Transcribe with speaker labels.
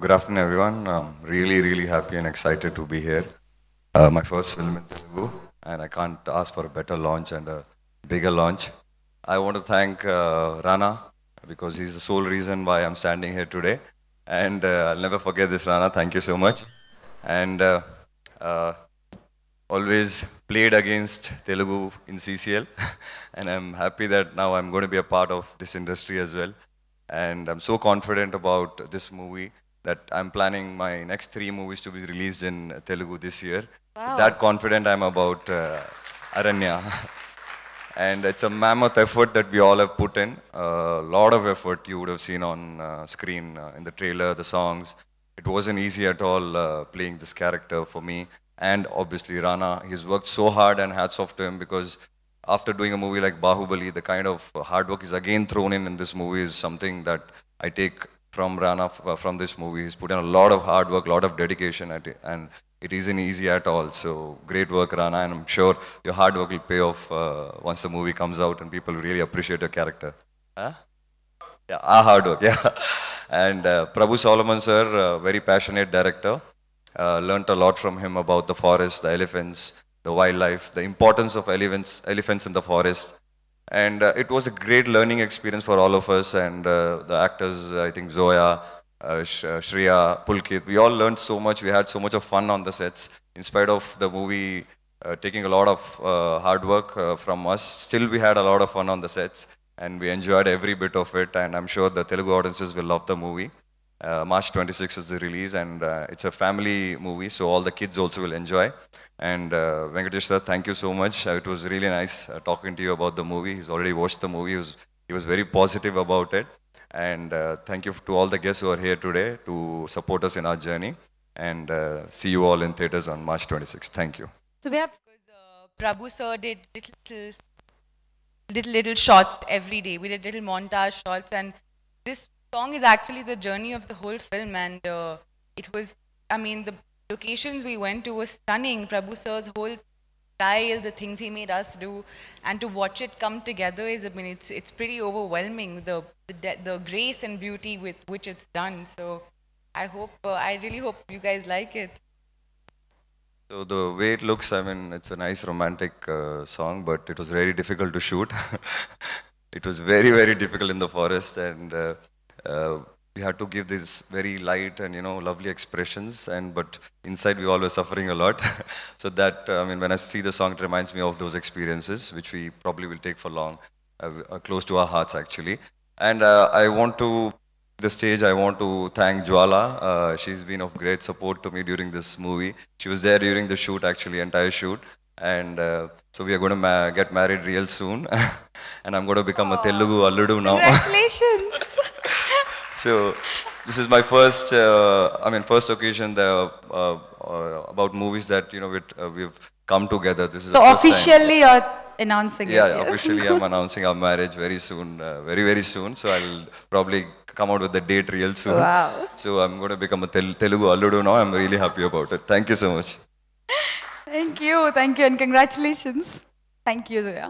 Speaker 1: Good afternoon, everyone. I'm really, really happy and excited to be here. Uh, my first film in Telugu, and I can't ask for a better launch and a bigger launch. I want to thank uh, Rana because he's the sole reason why I'm standing here today. And uh, I'll never forget this, Rana. Thank you so much. And uh, uh, always played against Telugu in CCL, and I'm happy that now I'm going to be a part of this industry as well. And I'm so confident about this movie that I'm planning my next three movies to be released in Telugu this year.
Speaker 2: Wow.
Speaker 1: That confident I'm about uh, Aranya. and it's a mammoth effort that we all have put in. A lot of effort you would have seen on uh, screen uh, in the trailer, the songs. It wasn't easy at all uh, playing this character for me. And obviously Rana, he's worked so hard and hats off to him because after doing a movie like Bahubali, the kind of hard work is again thrown in in this movie is something that I take from Rana uh, from this movie. He's put in a lot of hard work, a lot of dedication, at it, and it isn't easy at all. So great work, Rana, and I'm sure your hard work will pay off uh, once the movie comes out and people really appreciate your character. Huh? Yeah, our hard work, yeah. And uh, Prabhu Solomon, sir, uh, very passionate director. Uh, learned a lot from him about the forest, the elephants, the wildlife, the importance of elephants, elephants in the forest. And uh, it was a great learning experience for all of us and uh, the actors, I think Zoya, uh, Sh- uh, Shriya, Pulkit. We all learned so much. We had so much of fun on the sets. In spite of the movie uh, taking a lot of uh, hard work from us, still we had a lot of fun on the sets and we enjoyed every bit of it. And I'm sure the Telugu audiences will love the movie. Uh, March 26 is the release, and uh, it's a family movie, so all the kids also will enjoy. And uh, Venkatesh sir, thank you so much. Uh, it was really nice uh, talking to you about the movie. He's already watched the movie. He was, he was very positive about it. And uh, thank you to all the guests who are here today to support us in our journey. And see you all in theaters on March 26. Thank you.
Speaker 2: So we have
Speaker 3: Prabhu sir did little little little shots every day. We did little montage shots, and this song is actually the journey of the whole film. And uh, it was, I mean, the locations we went to were stunning. Prabhu sir's whole style, the things he made us do, and to watch it come together is, I mean, it's it's pretty overwhelming. The the, the grace and beauty with which it's done. So, I hope, uh, I really hope you guys like it.
Speaker 1: So the way it looks, I mean, it's a nice romantic uh, song, but it was very difficult to shoot. it was very, very difficult in the forest, and uh, we had to give these very light and you know lovely expressions. And but inside we all were suffering a lot. so that uh, I mean, when I see the song, it reminds me of those experiences, which we probably will take for long, uh, uh, close to our hearts actually. And uh, I want to the stage, I want to thank Jwala. Uh, she's been of great support to me during this movie. She was there during the shoot, actually, entire shoot. And uh, so we are going to ma- get married real soon. and I'm going to become a Telugu Alludu now.
Speaker 2: congratulations.
Speaker 1: So this is my first, uh, I mean, first occasion that, uh, uh, about movies that, you know, we'd, uh, we've come together. This is
Speaker 4: So
Speaker 1: the first time.
Speaker 4: officially you're announcing
Speaker 1: Yeah,
Speaker 4: it.
Speaker 1: officially I'm announcing our marriage very soon, uh, very, very soon. So I'll probably come out with the date real soon.
Speaker 4: Wow.
Speaker 1: So I'm going to become a Tel- Telugu Alludu now. I'm really happy about it. Thank you so much.
Speaker 4: Thank you, thank you, and congratulations. Thank you, Zoya.